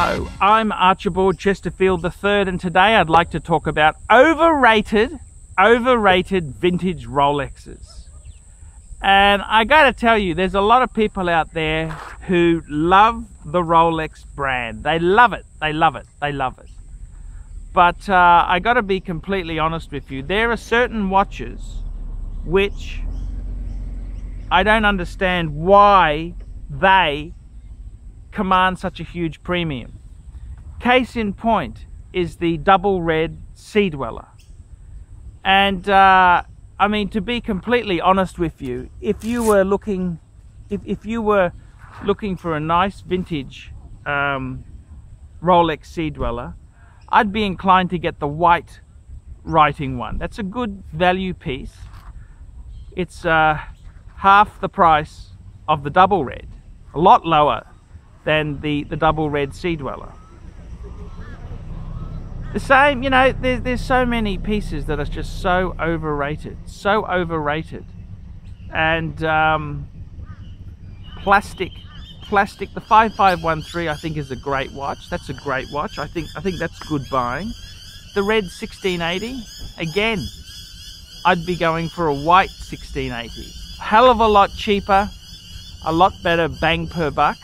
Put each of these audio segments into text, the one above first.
I'm Archibald Chesterfield III and today I'd like to talk about overrated, overrated vintage Rolexes. And I gotta tell you, there's a lot of people out there who love the Rolex brand. They love it, they love it, they love it. But uh, I gotta be completely honest with you. There are certain watches which I don't understand why they command such a huge premium. Case in point is the double red Sea Dweller. And uh, I mean, to be completely honest with you, if you were looking, if, if you were looking for a nice vintage um, Rolex Sea Dweller, I'd be inclined to get the white writing one. That's a good value piece. It's uh, half the price of the double red, a lot lower than the, the double red Sea Dweller. The same, you know, there's, there's so many pieces that are just so overrated, so overrated. And um, plastic, plastic, the 5513 I think is a great watch. That's a great watch. I think, I think that's good buying. The red 1680, again, I'd be going for a white 1680. Hell of a lot cheaper, a lot better bang per buck.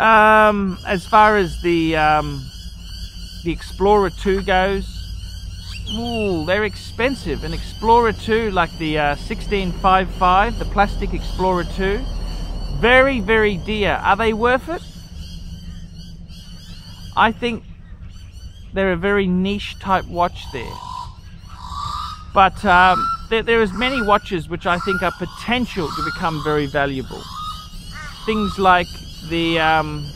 Um, as far as the um, the Explorer 2 goes, ooh, they're expensive. An Explorer 2, like the uh, 1655, the plastic Explorer 2, very, very dear. Are they worth it? I think they're a very niche type watch there. But um, there, there is many watches which I think are potential to become very valuable. Things like the um,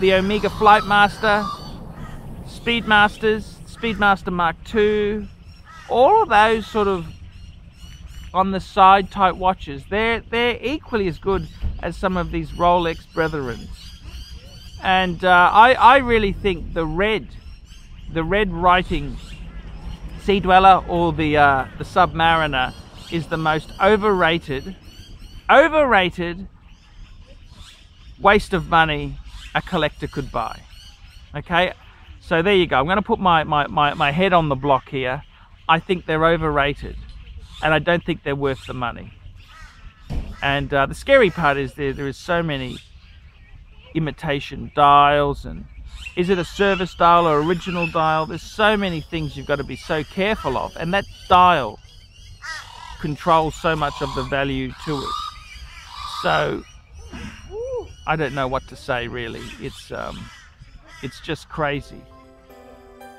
the Omega Flightmaster, Speedmasters, Speedmaster Mark II, all of those sort of on the side type watches, they're they're equally as good as some of these Rolex brethrens. And uh, I, I really think the red, the red writing Sea Dweller or the uh, the Submariner is the most overrated, overrated waste of money a collector could buy. Okay, so there you go. I'm going to put my, my, my, my head on the block here. I think they're overrated and I don't think they're worth the money. And uh, the scary part is there, there is so many imitation dials and is it a service dial or original dial? There's so many things you've got to be so careful of and that dial controls so much of the value to it. So I don't know what to say really. It's um, it's just crazy.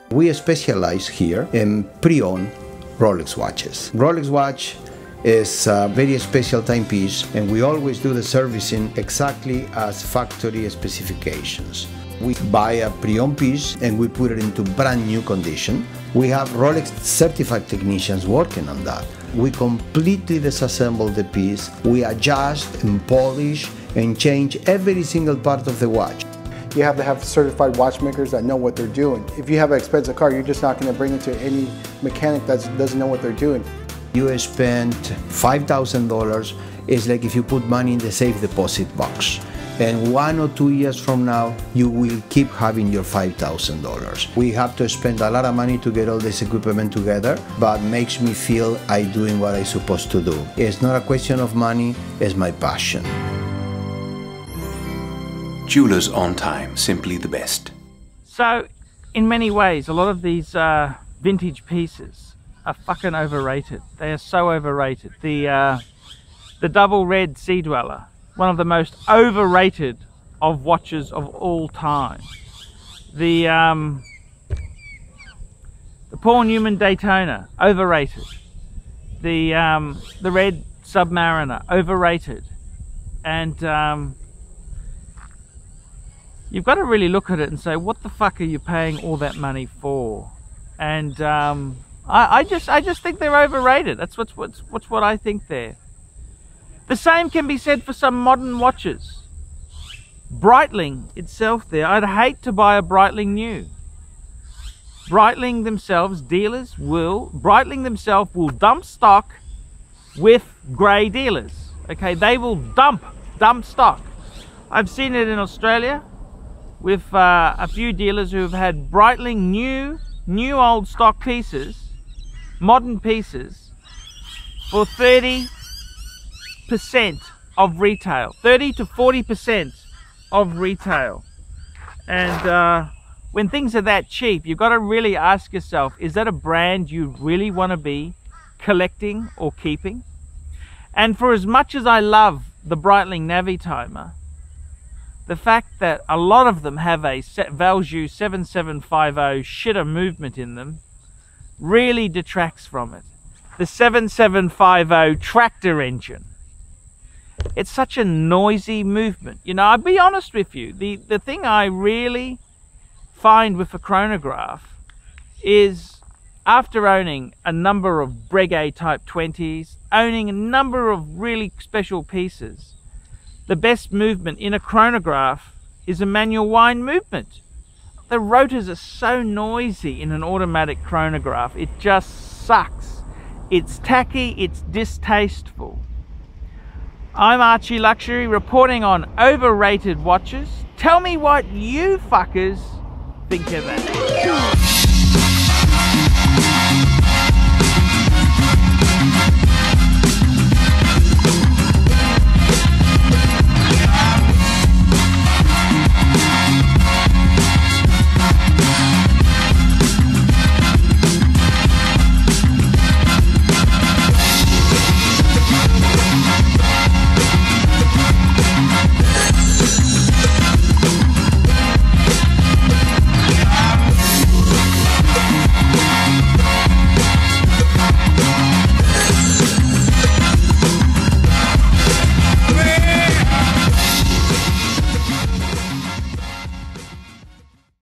We specialize here in pre-owned Rolex watches. Rolex watch is a very special timepiece and we always do the servicing exactly as factory specifications. We buy a pre-owned piece and we put it into brand new condition. We have Rolex certified technicians working on that. We completely disassemble the piece, we adjust and polish and change every single part of the watch. You have to have certified watchmakers that know what they're doing. If you have an expensive car, you're just not going to bring it to any mechanic that doesn't know what they're doing. You spend $5,000, it's like if you put money in the safe deposit box. And one or two years from now, you will keep having your $5,000. We have to spend a lot of money to get all this equipment together, but makes me feel I'm doing what I'm supposed to do. It's not a question of money, it's my passion. Jewelers on time, simply the best. So, in many ways, a lot of these uh, vintage pieces are fucking overrated. They are so overrated. The uh, the double red Sea Dweller, one of the most overrated of watches of all time. The um, the Paul Newman Daytona, overrated. The um, the red Submariner, overrated. And um, you've got to really look at it and say, what the fuck are you paying all that money for? And um, I, I, just, I just think they're overrated. That's what's, what's, what's what I think there. The same can be said for some modern watches. Breitling itself there, I'd hate to buy a Breitling new. Breitling themselves, dealers will, Breitling themselves will dump stock with grey dealers. Okay, they will dump, dump stock. I've seen it in Australia. With uh, a few dealers who have had Breitling new, new old stock pieces, modern pieces, for 30% of retail. 30 to 40% of retail. And uh, when things are that cheap, you've got to really ask yourself, is that a brand you really want to be collecting or keeping? And for as much as I love the Breitling Navitimer, the fact that a lot of them have a Valjoux 7750 shitter movement in them really detracts from it. The 7750 tractor engine. It's such a noisy movement. You know, I'll be honest with you. The, the thing I really find with a chronograph is after owning a number of Breguet Type 20s, owning a number of really special pieces, the best movement in a chronograph is a manual wind movement. The rotors are so noisy in an automatic chronograph, it just sucks. It's tacky, it's distasteful. I'm Archie Luxury reporting on overrated watches. Tell me what you fuckers think of that.